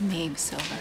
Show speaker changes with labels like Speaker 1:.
Speaker 1: Name Silver.